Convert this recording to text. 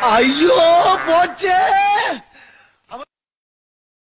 哎呦，伯姐！